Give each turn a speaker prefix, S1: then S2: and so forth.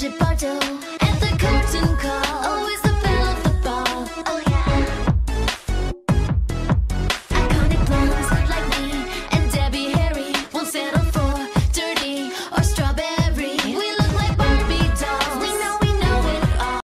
S1: 只抱着